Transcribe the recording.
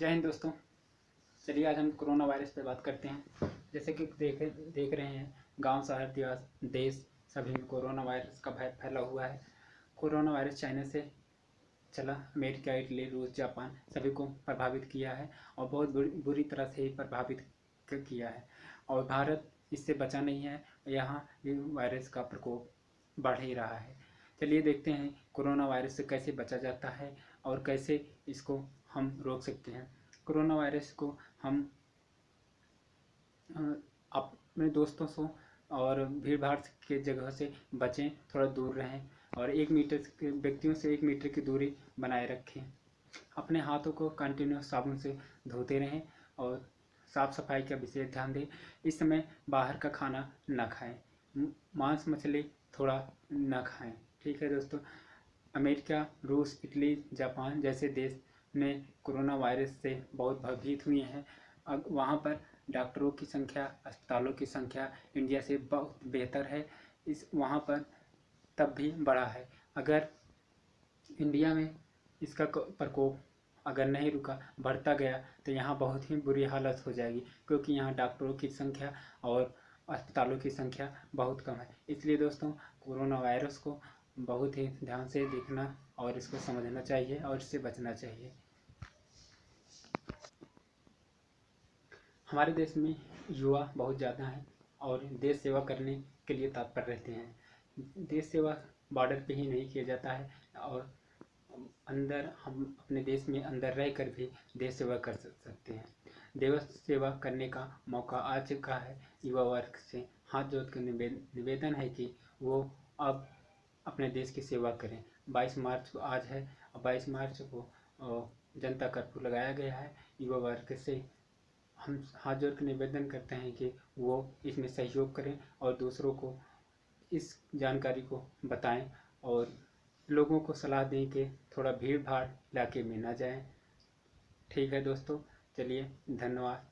जय हिंद दोस्तों। चलिए आज हम कोरोना वायरस पर बात करते हैं। जैसे कि देख देख रहे हैं, गाँव, शहर, दिवस, देश, सभी में कोरोना वायरस का भय फैला हुआ है। कोरोना वायरस चाइना से चला, अमेरिका, इटली, रूस, जापान, सभी को प्रभावित किया है और बहुत बुरी बुरी तरह से ही प्रभावित किया है। और भारत इससे बचा नहीं है, यहाँ वायरस का प्रकोप बढ़ ही रहा है। चलिए देखते हैं कोरोना वायरस से कैसे बचा जाता है और कैसे इसको हम रोक सकते हैं। कोरोना वायरस को हम अपने दोस्तों से और भीड़ भाड़ के जगह से बचें, थोड़ा दूर रहें और एक मीटर के, व्यक्तियों से एक मीटर की दूरी बनाए रखें। अपने हाथों को कंटिन्यू साबुन से धोते रहें और साफ़ सफ़ाई का विशेष ध्यान दें। इस समय बाहर का खाना न खाएँ। मांस मछली थोड़ा न खाएँ। ठीक है दोस्तों, अमेरिका, रूस, इटली, जापान जैसे देश में कोरोना वायरस से बहुत भयभीत हुए हैं। अब वहाँ पर डॉक्टरों की संख्या, अस्पतालों की संख्या इंडिया से बहुत बेहतर है। इस वहाँ पर तब भी बड़ा है। अगर इंडिया में इसका प्रकोप अगर नहीं रुका, बढ़ता गया तो यहाँ बहुत ही बुरी हालत हो जाएगी, क्योंकि यहाँ डॉक्टरों की संख्या और अस्पतालों की संख्या बहुत कम है। इसलिए दोस्तों, कोरोना वायरस को बहुत ही ध्यान से देखना और इसको समझना चाहिए और इससे बचना चाहिए। हमारे देश में युवा बहुत ज़्यादा हैं और देश सेवा करने के लिए तत्पर रहते हैं। देश सेवा बॉर्डर पे ही नहीं किया जाता है और अंदर हम अपने देश में अंदर रह कर भी देश सेवा कर सकते हैं। देश सेवा करने का मौका आ चुका है। युवा वर्ग से हाथ जोड़ कर निवेद- निवेदन है कि वो अब अपने देश की सेवा करें। 22 मार्च को आज है। और 22 मार्च को जनता कर्फ्यू लगाया गया है। युवा वर्ग से हम हाथ जोड़ कर निवेदन करते हैं कि वो इसमें सहयोग करें और दूसरों को इस जानकारी को बताएँ और लोगों को सलाह दें कि थोड़ा भीड़ भाड़ इलाके में ना जाएँ। ठीक है दोस्तों, चलिए, धन्यवाद।